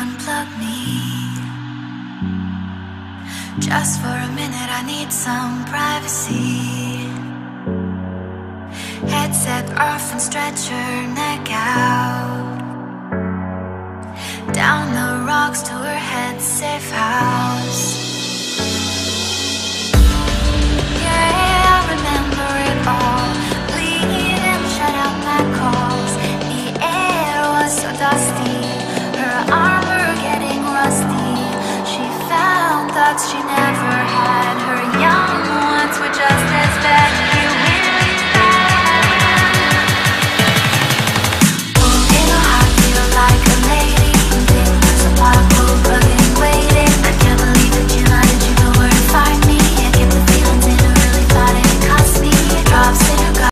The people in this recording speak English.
unplug me. Just for a minute, I need some privacy. Headset off and stretch her neck out. Down the rocks to her head, safe house. dusty thoughts she never